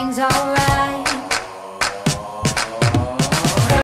everything's alright.